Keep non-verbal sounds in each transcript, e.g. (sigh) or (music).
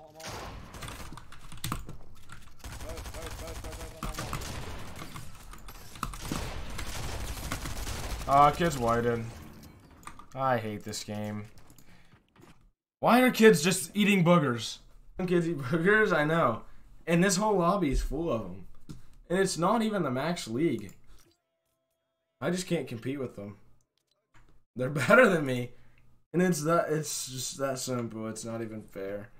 all, I'm all. Both, both, both, both, both, I'm all. Ah, kids whited. I hate this game. Why are kids just eating boogers? Kids eat boogers? I know. And this whole lobby is full of them. And it's not even the max league. I just can't compete with them. They're (laughs) better than me. And it's that it's just that simple. It's not even fair.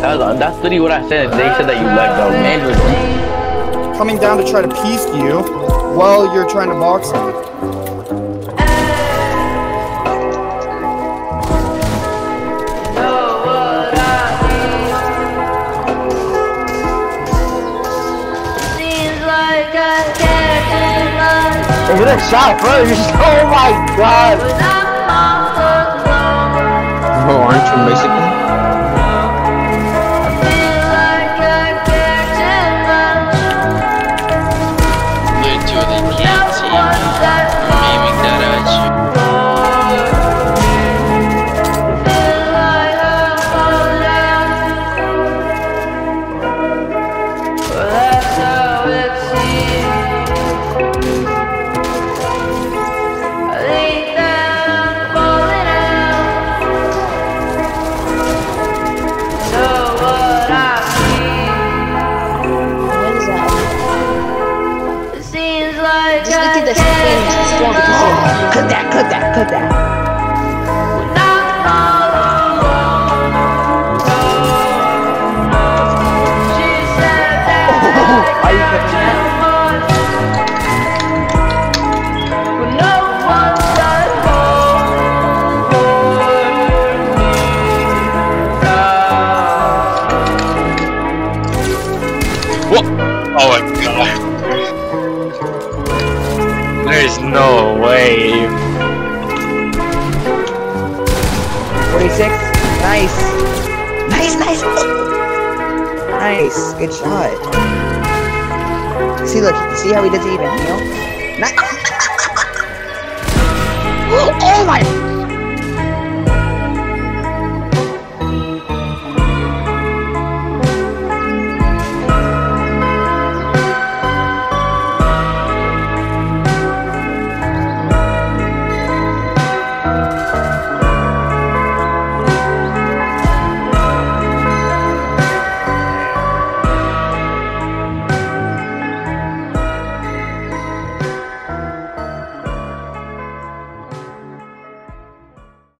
That was, that's literally what I said. They said that you let go. Andrew. Coming down to try to piece you while you're trying to box him. Know what I mean? Seems like I care too much Hey, that shot, bro. You're (laughs) so, oh my god. when I'm all alone. Bro, aren't you Mexican? Can't see Just look at the screen. It's strong because of Cut that, cut that, cut that. There's no way. 46. Nice. Nice, nice. Nice. Good shot. See, look. See how he doesn't even heal? Nice. (laughs) oh my